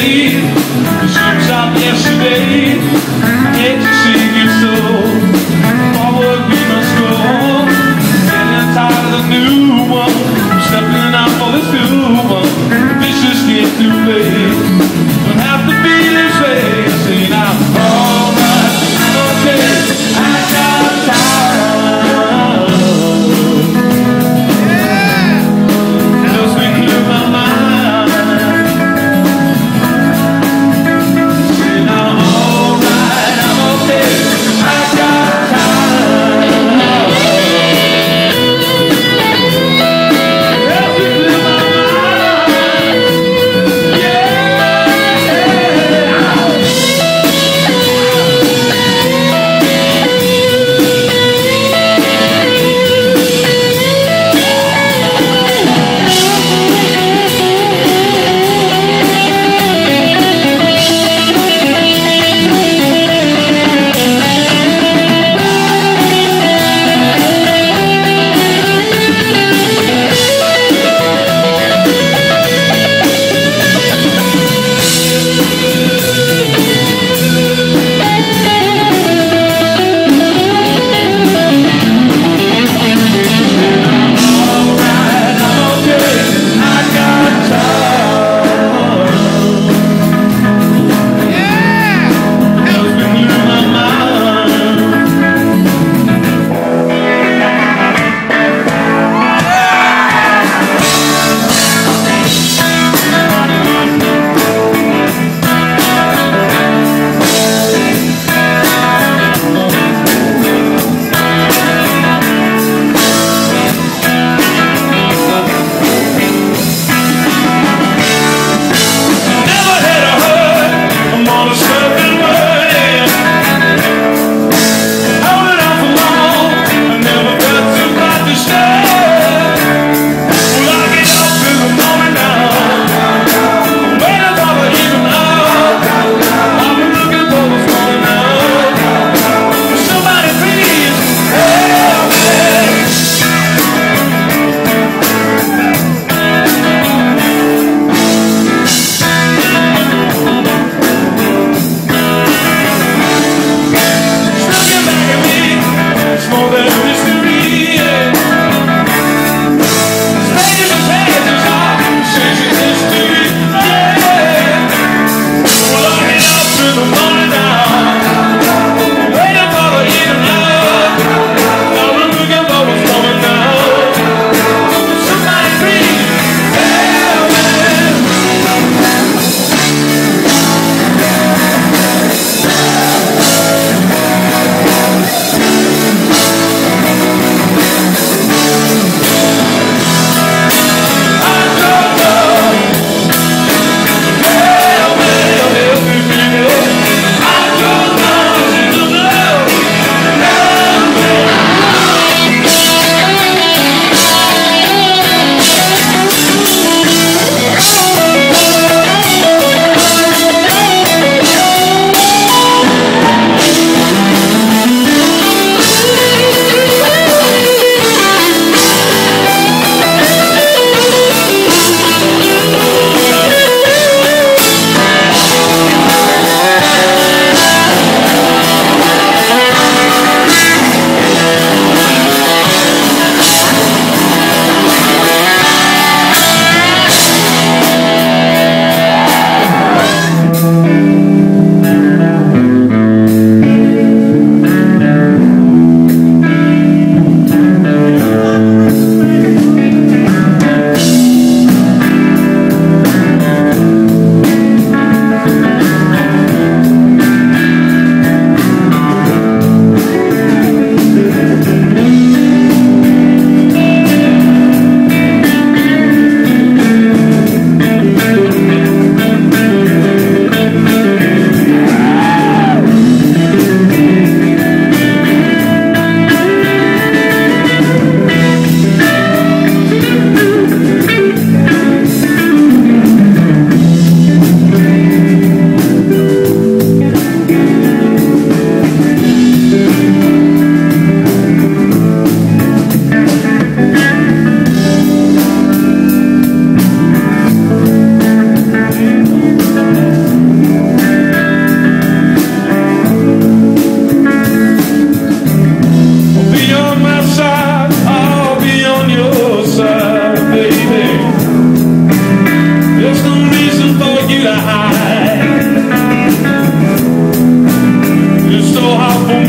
believe, seems like yesterday, can't you sing your soul? Forward we must go, getting tired of the new one, I'm stepping out for this new one, vicious get too late, don't have to be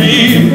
me